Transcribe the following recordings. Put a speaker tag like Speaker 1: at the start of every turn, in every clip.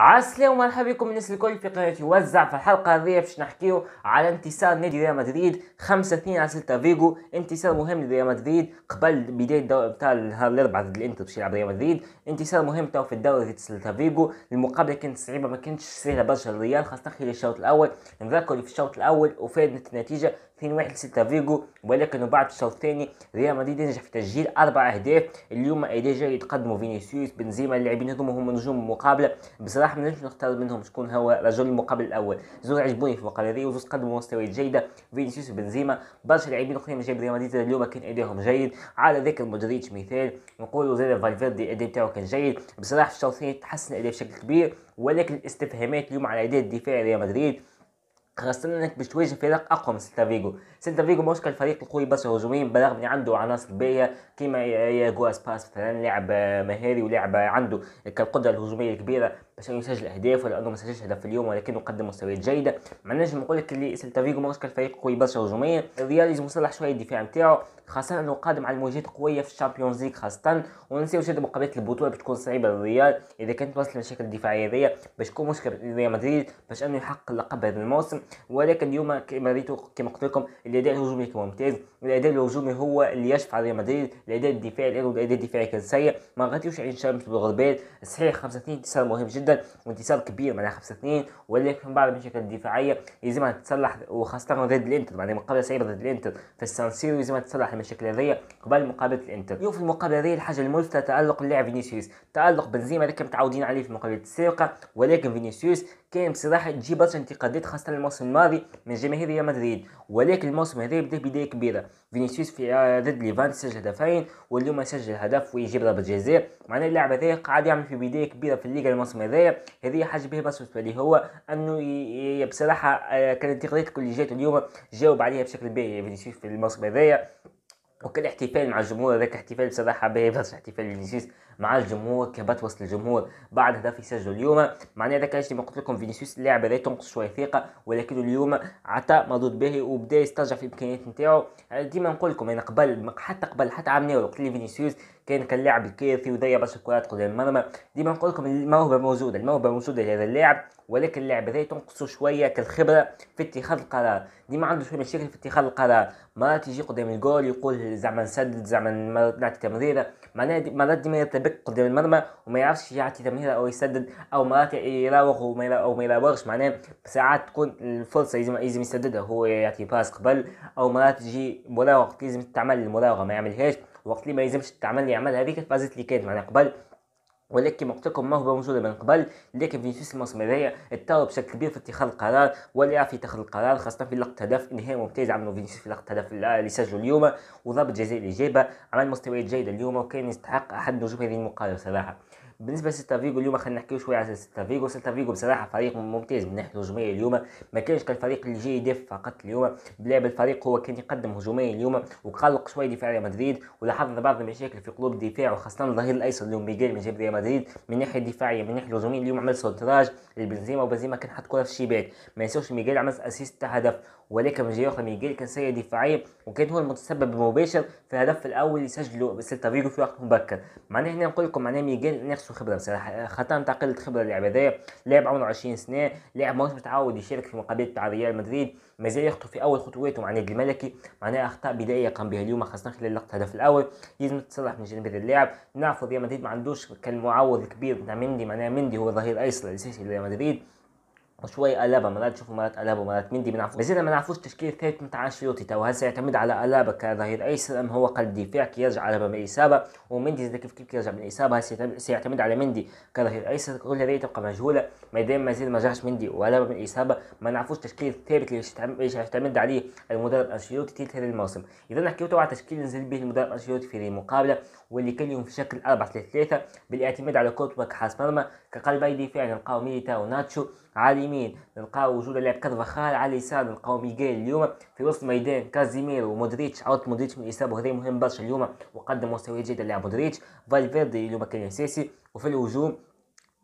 Speaker 1: عسلامة ومرحبا بكم الناس الكل في قناة يوزع. في الحلقة هذه باش نحكيو على انتصار نادي ريال مدريد 5 2 على سيلتا فيجو انتصار مهم لريال مدريد قبل بداية الدوري بتاع نهار الاربعاء ضد الإنتر باش يلعب ريال مدريد. انتصار مهم تو في الدوري ضد سيلتا فيجو المقابلة كانت صعيبة ما كانتش سهلة برشا للريال خاصة خلال الشوط الأول. نذكر في الشوط الأول وفات النتيجة 2 1 6 فيجو ولكن بعد الشوط الثاني ريال مدريد نجح في تسجيل أربع أهداف. اليوم déjà يتقدموا فينيسيوس بنزيما اللاعبين هذوما هما نجوم المقابله بصراحة ما نجمش نختار منهم شكون هو رجل المقابل الأول. زوز عجبوني في المقابلة هذه وزوز قدموا مستويات جيدة. فينيسيوس وبنزيما برشا لاعبين أخرين جانب ريال مدريد اليوم كان أدائهم جيد. على ذاك مودريتش مثال نقولوا زاد فالفيردي الاداء بتاعه كان جيد. بصراحة في الشوط الثاني تحسن الأداء بشكل كبير ولكن الاستفهامات اليوم على الاداء الدفاعي ريال مدريد خاصة إنك باش تواجه فرق أقوى من سيلتا فيجو، سيلتا فيجو مش كالفريق القوي بس هجوميا بالرغم ان عنده عناصر باهية كيما ياغو اسباس مثلا لاعب مهاري ولاعب عنده كالقدرة الهجومية الكبيرة. باش يسجل أهداف ولأنه ما سجلش هدف اليوم ولكنه قدم مستويات جيدة، ما نجم نقول لك اللي سيلتا فيجو مش كالفريق قوي بس هجوميا، الريال لازم يصلح شوية الدفاع نتاعو خاصة أنه قادم على المواجهات قوية في ال Champions League خاصة. ونسيو شد مقابلات البطولة باش تكون صعيبة للريال إذا كانت تواصل المشاكل الدفاعية هذيا باش تكون مشكلة لريال مدريد باش أنه يحقق اللقب هذا الموسم. ولكن اليوم كما ريتو كما قلت لكم الأداء الهجومي كان ممتاز. الأداء الهجومي هو اللي يشفع ريال مدريد. الأداء الدفاعي الأداء الدفاعي كان سيء. ما نغطيوش عين شمس بالغربال صحيح 5 2 انتصار مهم جدا وانتصار كبير معناها 5 2 ولكن بعض المشاكل الدفاعية لازمها تتصلح وخاصة ضد الإنتر. معناها مقابلة صعيبة ضد الإنتر في السان سيرو لازمها تصلح المشاكل هذيا قبل مقابلة الإنتر. اليوم في المقابلة هذه الحاجة الملفتة تألق اللاعب فينيسيوس. تألق بنزيما هذاك متعودين عليه في مقابلة السابقه ولكن فينيسيوس كان بصراحة تجيه برشا انتقادات خاصة الموسم الماضي من جماهير ريال مدريد. ولكن الموسم هذا بدأ بداية كبيرة. فينيسيوس في ضد ليفانتي سجل هدفين واليوم سجل هدف ويجيب ضربة جزاء. معناه اللاعب هذا قاعد يعمل في بداية كبيرة في الليغا الموسم هذايا هذه حاجة باهية بالنسبة لي هو أنه بصراحة آه، كان الانتقادات اللي جات اليوم جاوب عليها بشكل باهي فينيسيوس في الموسم هذايا وكل احتفال مع الجمهور هذاك احتفال بصراحه باهي بس احتفال فينيسيوس مع الجمهور كبت وسط الجمهور. بعد هدف يسجل اليوم. معناه هذاك الشيء ما قلت لكم فينيسيوس اللاعب هذا تنقص شوية ثقة ولكن اليوم عطى مردود باهي وبدأ يسترجع في الإمكانيات نتاعو. ديما نقول لكم أنا قبل حتى قبل حتى عام وقت اللي فينيسيوس كان كلاعب الكارثي وضيع برشا كرات قدام. المرمى ديما نقول لكم الموهبه موجوده الموهبه موجوده لهذا اللاعب ولكن اللاعب هذا تنقصه شوية كالخبرة في اتخاذ القرار. ديما عنده شوية مشاكل في اتخاذ القرار. مرات يجي قدام الجول يقول زعما نسدد زعما نعطي تمريرة. معناها مرات ديما يرتبك قدام المرمى وما يعرفش يعطي تمريرة أو يسدد أو مرات يراوغ أو ما يراوغش. معناها ساعات تكون الفرصة لازم لازم يسددها. هو يعطي passe قبل أو مرات تجي مراوغه لازم تعمل المراوغة ما يعملهاش. وقت اللي ما يلزمش تعمل يعملها هذيك الفازات اللي كانت معنا قبل. ولكن قلت لكم موهبه موجوده من قبل لكن فينيسيوس الموسم هذايا اتطور بشكل كبير في اتخاذ القرار ولا يعرف يتخذ القرار خاصة في لقطة هدف انهاء ممتاز عملوا فينيسيوس في لقطة هدف اللي سجله اليوم وضربة جزاء اللي جابها عمل مستويات جيده اليوم وكان يستحق أحد نجوم هذه المقابله صراحة. بالنسبة لسيلتا فيجو اليوم خلينا نحكيو شوية على سيلتا فيجو. سيلتا فيجو بصراحة فريق ممتاز من الناحيه الهجومية اليوم. ما كانش كالفريق اللي جاي يدافع فقط اليوم. بالعكس الفريق هو كان يقدم هجوميا اليوم وقلق شوية دفاع ريال مدريد. ولاحظنا بعض المشاكل في قلوب الدفاع وخاصة الظهير الأيسر اليوم ميغيل من جاب ريال مدريد. من الناحيه الدفاعية من الناحيه الهجومية اليوم عمل centrage لبنزيما وبنزيما كان حط كرة في الشباك. ما نساوش ميغيل عمل assist هدف ولكن من جهة أخرى ميغيل كان سيء دفاعيا وكان هو المتسبب المباشر في الهدف الأول اللي سجله سيلتا فيجو في وقت مبكر. معناه هنا نقول لكم معناه ميغيل ناقصه خبره بصراحه نتاع قله خبرة اللاعب هذايا لاعب عمره 20 سنة لاعب ماهوش متعود يشارك في مقابلات تاع ريال مدريد مازال يخطو في أول خطواته مع النادي الملكي معناها أخطاء بدائية قام بها اليوم خاصه خلال لقطه الهدف الأول. لازم تتصلح من جانب هذا اللاعب. نعرفوا ريال مدريد ما عندوش كالمعوض الكبير نتاع مندي معناها مندي هو ظهير أيسر الاساسي لريال مدريد. وشوي الابا مرات نشوفوا مرات الابا مرات مندي ما نعرفوش مازال ما نعرفوش التشكيل الثالث نتاع انشيلوتي تو هل سيعتمد على الابا كظهير ايسر ام هو قلب دفاع كي يرجع الابا من الإصابة ومندي زاد كيف كيف يرجع من الإصابة؟ هل سيعتمد على مندي كظهير ايسر كل هذه تبقى مجهولة. ما دام مازال ما رجعش مندي والابا من الإصابة. ما نعرفوش التشكيل الثابت اللي يعتمد عليه المدرب أنشيلوتي ثالث هذا الموسم. إذا نحكيو على تشكيل نزل به المدرب أنشيلوتي في هذه المقابلة واللي كان اليوم في شكل 4 3 3 بالاعتماد على كورتوا كحارس مرمى كقلبي دفاع نلقاو ميليتاو وناتشو على اليمين نلقاو وجود لاعب كارفاخال على اليسار. نلقاو ميغيل اليوم في وسط الميدان كازيميرو ومودريتش. عودة مودريتش من الاصابه وهذا مهم برشا اليوم. وقدم مستوى جيد اللاعب مودريتش. فالفيردي اليوم كان أساسي. وفي الهجوم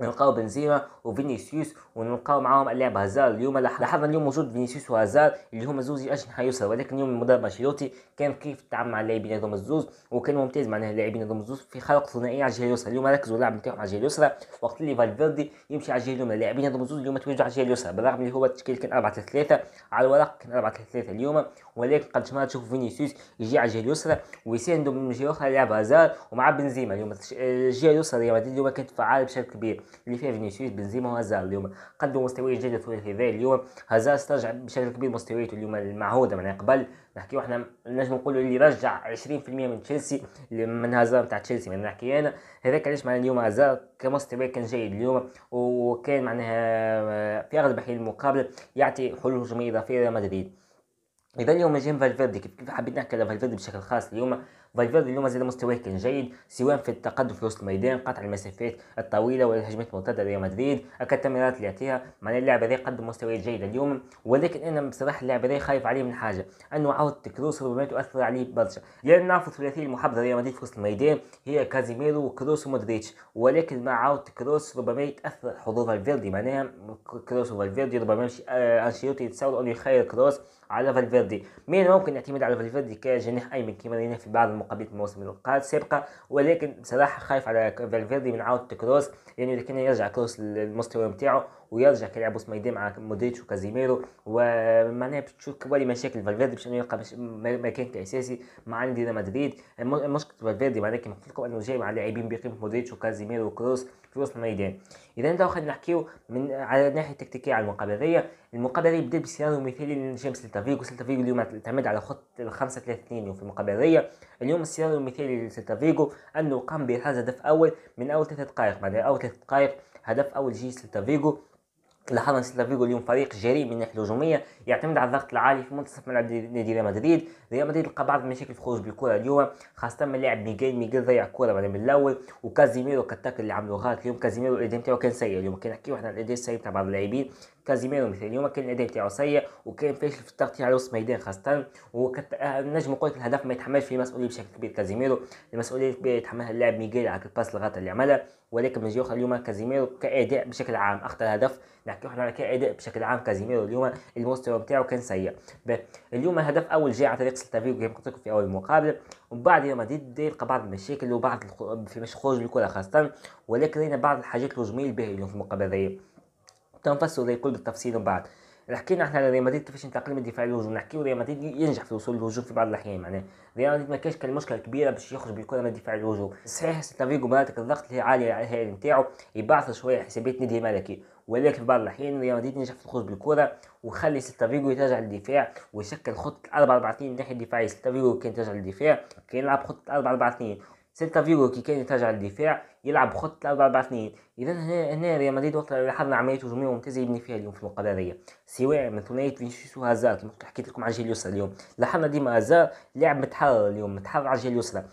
Speaker 1: نلقاو بنزيما وفينيسيوس ونلقاو معاهم اللاعب هازار اليوم. لاحظنا اليوم وجود فينيسيوس وهازار اللي هما زوج اجنحه يسرى ولكن اليوم المدرب أنشيلوتي كان كيف يتعامل مع اللاعبين هذوما الزوز وكان ممتاز مع اللاعبين هذوما الزوز في خلق ثنائية على الجهة اليسرى. اليوم ركزوا اللاعب نتاعهم على الجهة اليسرى وقت اللي فالفيردي يمشي على الجهة اليمنى اللاعبين هذوما الزوز اليوم تواجدوا على الجهة اليسرى بالرغم اللي هو التشكيل كان 4 3 3 على الورق كان 4 3 3 اليوم ولكن قد ما تشوف فينيسيوس يجي على الجهة اليسرى ويساندوا من الجهة الأخرى يلعب هازار ومع بنزيما اليوم الجهة اليسرى ريال مدريد اليوم كانت فعال بشكل كبير. اللي فيها فينيسيوس بنزيما وهازار اليوم قدموا مستويات جيدة الحذاء اليوم هازار استرجع بشكل كبير مستوياته اليوم المعهودة. من قبل نحكيو إحنا نجم نقولوا اللي رجع 20% من تشيلسي من هازار نتاع تشيلسي. من نحكي أنا هذاك علاش معناها اليوم هازار كمستوى كان جيد اليوم وكان معناها في أغلب الأحيان المقابل يعطي حلول هجومية إضافية لمدريد إذا اليوم جيم فالفيردي كيف حبيت نحكي على فالفيردي بشكل خاص اليوم؟ فالفيردي اليوم زاد مستواه كان جيد سواء في التقدم في وسط الميدان قطع المسافات الطويلة والهجمات المرتدة ريال مدريد التمريرات اللي يعطيها معناها اللاعب هذا قدم مستويات جيده اليوم. ولكن أنا بصراحة اللاعب هذا خايف عليه من حاجة أنه عودة كروس ربما تؤثر عليه برشا لأن نعرف الثلاثية المحببه ريال مدريد في وسط الميدان هي كازيميرو وكروس ومودريتش. ولكن مع عودة كروس ربما يتأثر حضور فالفيردي معناها كروس وفالفيردي ربما يمشي آه، أنشيلوتي يتصور أنه يخير كروس على فالفيردي. من ممكن اعتماد على فالفيردي كجناح أيمن كما في بعض المقابلات الموسم السابقه ولكن بصراحه خايف على فالفيردي من عودة كروس لأنه يعني اذا كان يرجع كروس للمستوى نتاعو ويرجع كيلعب وسط ميدان مع مودريتش وكازيميرو ومعناها بتشوف كوالي مشاكل فالفيردي باش إنه يلقى مكان كأساسي مع نادي مدريد. المشكلة فالفيردي معناها كما قلت لكم انه جاي مع لاعبين بقيمة مودريتش وكازيميرو وكروس في وسط الميدان إذا انت خلينا نحكيو من على الناحية التكتيكية على المقابله هذيا المقابله بدا بسيناريو مثالي لنجم سيلتا فيغو سيلتا فيغو اليوم تعتمد على خط 5 3 2 في المقابله هذيا اليوم السيناريو المثالي لسيلتا فيغو أنه قام بإحراز هدف أول من أول ثلاث دقائق. بعد أول ثلاث دقائق هدف أول جي سيلتا فيغو لاحظنا سيلتا فيغو اليوم فريق جريء من الناحيه الهجومية يعتمد على الضغط العالي في منتصف ملعب نادي ريال مدريد. ريال مدريد لقى بعض المشاكل في الخروج بالكره اليوم خاصة من لاعب ميغيل ميغيل ضيع كرة من الأول وكازيميرو كال tacle اللي عملوا غلط اليوم كازيميرو الاداء نتاعو كان سيء. اليوم كان نحكيو إحنا الاداء السيء تاع بعض اللاعبين. كازيميرو مثلا اليوم كان الاداء نتاعو سيء وكان فاشل في التغطية على وسط الميدان خاصة. وكت... نجم نقول الهدف ما يتحملش فيه مسؤولية بشكل كبير كازيميرو. المسؤولية الكبيره يتحملها اللاعب ميغيل على ال passe الغلط اللي عملها. ولكن من جهة اليوم كازيميرو كأداء بشكل عام اخطا الهدف نحكيو إحنا على كأداء بشكل عام كازيميرو اليوم المستوى نتاعو كان سيء. اليوم الهدف أول جاء عن طريق سيلتا فيغو كما قلت لكم في أول مقابلة. ومن بعد ريال مدريد يلقى بعض المشاكل وبعض في مش خروج الكرة خاصة ولكن لقينا بعض الحاجات الهجوميه الباهيه اليوم في المقابلة هذه تنفصلوا زي كل بالتفصيل من بعد. حكينا إحنا على ريال مدريد كيفاش ينتقل من الدفاع للهجوم نحكيو ريال مدريد ينجح في الوصول للهجوم في بعض الأحيان معناها ريال مدريد ما كانش كان مشكلة كبيرة باش يخرج بالكرة من الدفاع للهجوم صحيح سيلتا فيغو مناطق الضغط اللي عالية على الهيئة نتاعو يبعث شوية حسابات نادي الملكي ولكن في بعض الأحيان ريال مدريد ينجح في الخروج بالكرة وخلي سيلتا فيغو يتراجع للدفاع ويشكل خطة 4 4 2 الناحيه الدفاعيه سيلتا فيغو كان يتراجع للدفاع كان يلعب خطة 4 4 2 سيلتا فيغو كي كان يتراجع للدفاع يلعب خطه 4 4 2 إذا هنا هنا ريال مدريد وقت لاحظنا عملية هجومية ممتازة يبني فيها اليوم في هذه سواء من ثنائية فينيسيوس وهازار كما حكيت لكم على الجهه اليسرى اليوم. لاحظنا ديما هازار لاعب متحرر اليوم متحرر على الجهه اليسرى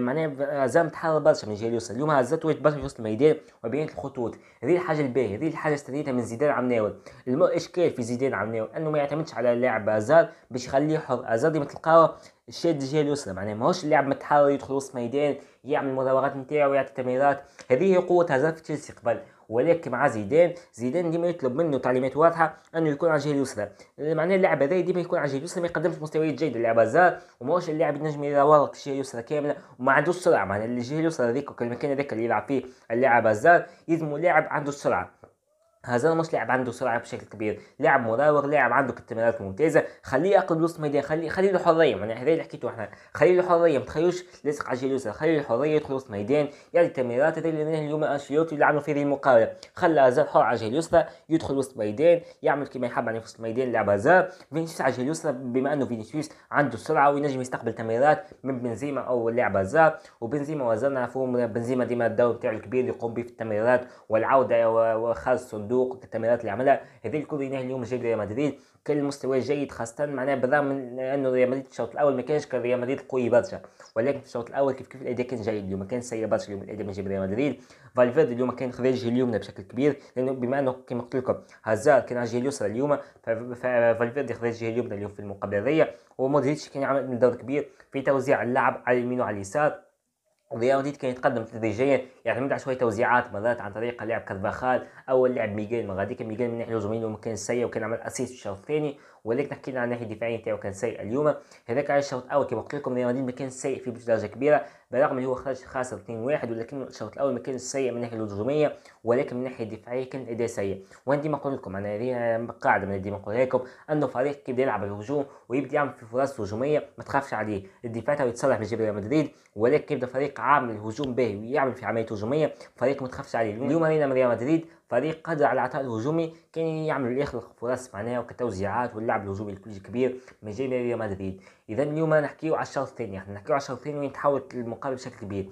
Speaker 1: معناها هازار متحرر برشا من الجهه اليسرى اليوم هازار تويت برشا في وسط الميدان وبين الخطوط. هذه الحاجة الباهية هذه الحاجة استديتها من زيدان عمناول الاشكال في زيدان عمناول أنه ما يعتمدش على اللاعب هازار باش يخليه حر. هازار ديما تلقاه الشاد الجهه اليسرى معناها ماهوش اللاعب متحرر يدخل وسط ميدان يعمل المراوغات نتاعو يعطي تمريرات هذه هي قوة هازار في تشيلسي قبل. ولكن مع زيدان زيدان ديما يطلب منه تعليمات واضحة أنه يكون على الجهة اليسرى. معناه اللاعب هذا ديما يكون على الجهة اليسرى ما يقدمش مستويات جيدة. اللاعب هازار وماهوش اللاعب ينجم يراوغ في الجهة اليسرى كاملة وما عندوش سرعه معناه الجهة اليسرى هذيك المكان هذاك اللي يلعب فيه اللاعب هازار يلزمو لاعب عنده السرعة. هذا مش لاعب عنده سرعة بشكل كبير لاعب مراوغ لاعب عنده كتمريرات ممتازة. خليه ياخذ وسط ميدان خليه خليه له حريه يعني هذا اللي حكيته إحنا. خليه له حريه ما تخليوش لاصق على اليسار خليه له حريه يدخل وسط ميدان يعني التمريرات هذا اللي اليوم أنشيلوتي اللي عملوا في هذه المقابله خلى هازار حر على الجهه اليسرى يدخل وسط ميدان يعمل كما يحب يعني في وسط الميدان لعب هازار فينيسيوس على الجهه اليسرى بما أنه فينيسيوس عنده السرعه وينجم يستقبل تمريرات من بنزيما أو اللاعب هازار وبنزيما وهازار نعرفوا بنزيما ديما الدور بتاعه الكبير يقوم به في التمريرات والعودة وخارج الصندوق التمريرات اللي عملها. هذا الكل اليوم جاي ريال مدريد. كان المستوى جيد خاصة معناه بالرغم من انه ريال مدريد في الشوط الأول ما كانش كان ريال مدريد قوي برشا. ولكن في الشوط الأول كيف كيف الأداء كان جيد اليوم. ما كان سيء برشا اليوم الأداء من جانب ريال مدريد. فالفيردي اليوم كان خارج اليمنى بشكل كبير. لأنه بما أنه كما قلت لكم هازار كان على الجهه اليسرى اليوم. فالفيردي خارج الجهه اليمنى اليوم في المقابلة هذيا ومودريتش كان يعمل دور كبير في توزيع اللعب على اليمين وعلى اليسار. ريال مدريد كان يتقدم تدريجيا يعتمد على شوية توزيعات مرات عن طريق لعب كارفاخال أو اللعب ميغيل من غاديك ميغيل من الناحيه الهجوميه ما كان سيء وكان عمل assist في الشوط الثاني ولكن حكينا عن الناحية الدفاعية تاعو كان سيء اليوم. هذاك على الشوط الأول كما قلت لكم ريال مدريد ما كان سيء في بدرجه كبيرة بالرغم من هو خرج خاسر 2-1 ولكن الشوط الأول ما كان سيء من الناحيه الهجومية ولكن من الناحيه الدفاعية كان الاداء سيء. وأنا ديما نقول لكم أنا قاعدة من ديما نقولها لكم أنه فريق كيبدأ يلعب الهجوم ويبدأ يعمل في فرص هجومية. ما تخافش عليه. الدفاع تاعو يتصلح من ريال مدريد ولكن كيبدأ فريق عامل الهجوم باهي ويعمل في عملية هجومية فريق ما تخافش عليه. اليوم رينا من ريال مدريد فريق قادر على العطاء الهجومي كان يعمل يخلق فرص معناها وكتوزيعات واللعب الهجومي الكبير من جانب ريال مدريد. اذا اليوم نحكيو على الشوط الثاني نحكيو على الشوط الثاني وين تحولت المقابلة بشكل كبير.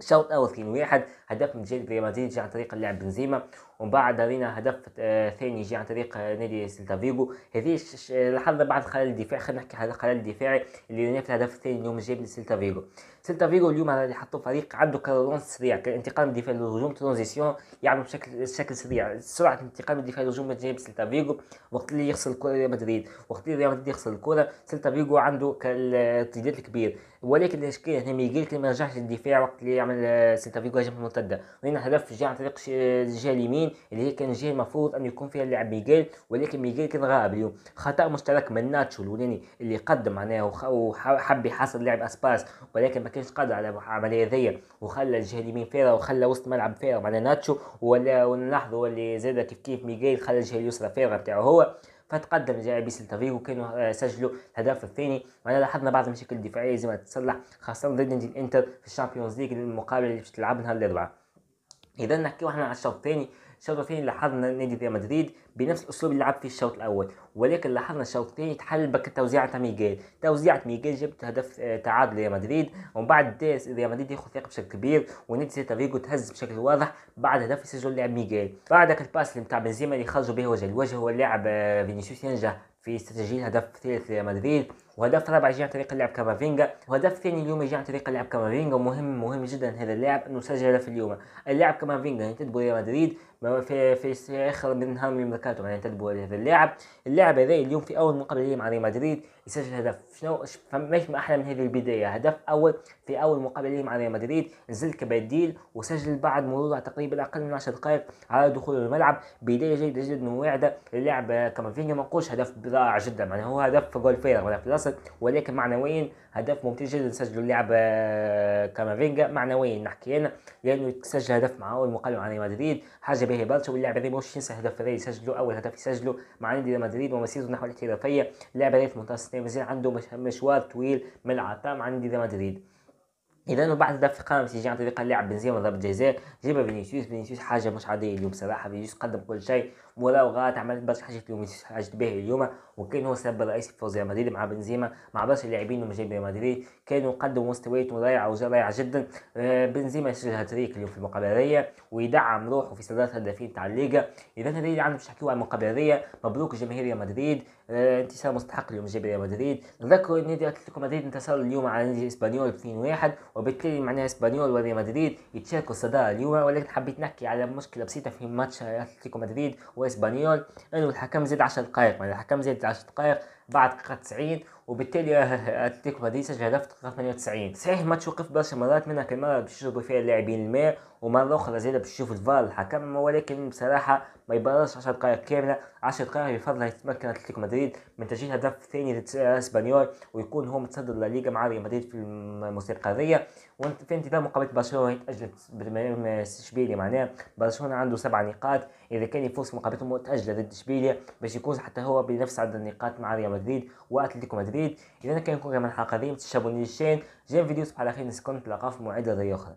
Speaker 1: الشوط الأول 2 واحد هدف من جانب ريال مدريد جاء عن طريق اللاعب بنزيما. ومن بعد رينا هدف آه ثاني جاء عن طريق آه نادي سيلتا فيغو. هذه لحظة بعد خلل الدفاع خلينا نحكي على الخلل الدفاعي اللي نافع الهدف الثاني اليوم جاب لسيلتا فيغو. سيلتا فيغو اليوم اللي حطوا فريق عنده كرونس سريع كانتقال من الدفاع للهجوم transition يعمل بشكل بشكل سريع. سرعة الانتقال من الدفاع للهجوم جانب سيلتا فيغو. وقت اللي يخسر الكرة ريال مدريد وقت اللي ريال مدريد يخسر الكرة سيلتا فيغو عنده الارتداد الكبير. ولكن الاشكال هنا ميغيل ما رجعش للدفاع وقت اللي يعمل آه، سيلتا فيغو هجمه مرتده وهنا هدف جاء عن طريق الجهة اليمين اللي هي كان الجهه المفروض أن يكون فيها اللاعب ميغيل ولكن ميغيل كان غائب اليوم. خطأ مشترك من ناتشو الأولاني اللي قدم معناه وحب يحصل لاعب أسباس ولكن ما كانش قادر على العملية ذي. وخلى الجهة اليمين vide وخلى وسط ملعب vide معناه ناتشو. ولا ونلاحظوا اللي زاد كيف كيف ميغيل خلى الجهة اليسرى vide بتاعه هو. فتقدم لاعبي سيلتا فيغو كانوا سجلوا الهدف الثاني. وانا لاحظنا بعض المشاكل الدفاعية زي ما تصلح خاصة ضد نادي الإنتر في ال Champions League المقابلة اللي باش تلعب نهار الاربعاء إذا نحكيو إحنا على الشوط الثاني. الشوط الثاني لاحظنا نادي ريال مدريد بنفس الأسلوب اللي لعب فيه الشوط الأول. ولكن لاحظنا الشوط الثاني تحل بك التوزيع تاع ميغيل. توزيعة ميغيل جبت هدف آه، تعادل ريال مدريد. ومن بعد ريال مدريد ياخذ ثقة بشكل كبير ونادي سيلتا فيغو تهز بشكل واضح بعد هدف يسجل اللاعب ميغيل. بعد ال passe اللي نتاع بنزيما اللي خرجوا به وجه الوجه هو اللاعب آه، فينيسيوس ينجح في تسجيل هدف ثالث ريال مدريد. وهدف رابع يجي عن طريق اللاعب كامافينجا وهدف ثاني اليوم يجي عن طريق اللاعب كامافينجا ومهم مهم جدا هذا اللاعب إنه سجل هدف اليوم. اللاعب كامافينجا ينتدب ريال مدريد في في آخر من نهار من ميركاتو يعني ينتدب هذا اللاعب اللاعب هذا اليوم في أول مقابله مع ريال مدريد. يسجل هدف. شنو؟ فماش أحلى من هذه البداية؟ هدف أول في أول مقابلة مع ريال مدريد نزل كبديل وسجل بعد مرور تقريبا أقل من 10 دقائق على دخول الملعب. بداية جيدة جدا وواعده للاعب كامافينجا ما نقولش هدف رائع جدا يعني هو هدف goal vide ولا في الوسط ولكن مع معنويا هدف ممتاز جدا سجله اللاعب آه، كامافينجا. معنويا نحكي أنا لأنه سجل هدف مع أول مقابلة مع ريال مدريد. حاجة باهية برشا واللاعب هذا مش ينسى الهدف هذا يسجله أول هدف يسجله مع نادي مدريد ومسيرته نحو الاحترافية. اللاعب هذا في مازال عنده مشوار طويل من العطاء مع نادي مدريد إذا وبعد هدف القائمة يجي عن طريق اللاعب بنزيما ضربة جزاء جيبها فينيسيوس فينيسيوس حاجة مش عادية اليوم صراحة فينيسيوس قدم كل شيء مراوغات عملت برشا حاجات اليوم حاجة باهية اليوم وكان هو السبب الرئيسي في فوز ريال مدريد مع بنزيما مع برشا اللاعبين من ريال مدريد كانوا قدموا مستويات رائعة ورائعة جدا. آه، بنزيما يسجل هاتريك اليوم في المقابلة ويدعم روحه في صدارة هدافين تاع الليغا. اذا هذا اللي عندنا باش نحكيو على المقابلة مبروك جماهير ريال مدريد. آه، انتصار مستحق اليوم جاب ريال مدريد. نذكروا نادي أتلتيكو مدريد انتصر اليوم على نادي إسبانيول 2-1 وبالتالي معناها اسبانيول وريال مدريد يتشاركوا الصداره اليوم ولكن حبيت نحكي على مشكلة بسيطة في ماتش أتلتيكو مدريد واسبانيول إنه الحكم زاد 10 دقائق يعني الحكم زاد 10 دقائق بعد دقيقة 90 وبالتالي أتلتيكو مدريد سجل هدف دقيقه 98 صحيح الماتش وقف برشا مرات منها كل مرة باش يشربوا فيها اللاعبين الماء ومرة أخرى زاد باش يشوفوا الفار الحكم ولكن بصراحة ما يبررش 10 دقائق كاملة. 10 دقائق بفضل يتمكن أتلتيكو مدريد من تسجيل هدف ثاني اسبانيول ويكون هو متصدر الليغا مع ريال مدريد في الموسيقاريه وانت في انتظار مقابلة برشلونة تأجلت اشبيليا معناها. برشلونة عنده سبع نقاط. إذا كان يفوز مقابلته متاجله ضد اشبيليا باش يكون حتى هو بنفس عدد النقاط مع ريال مدريد وأتلتيكو مدريد. إذا كان يكون من هذه ما تنساش جيم فيديو على خير نسكن نتلاقاو في موعد أخرى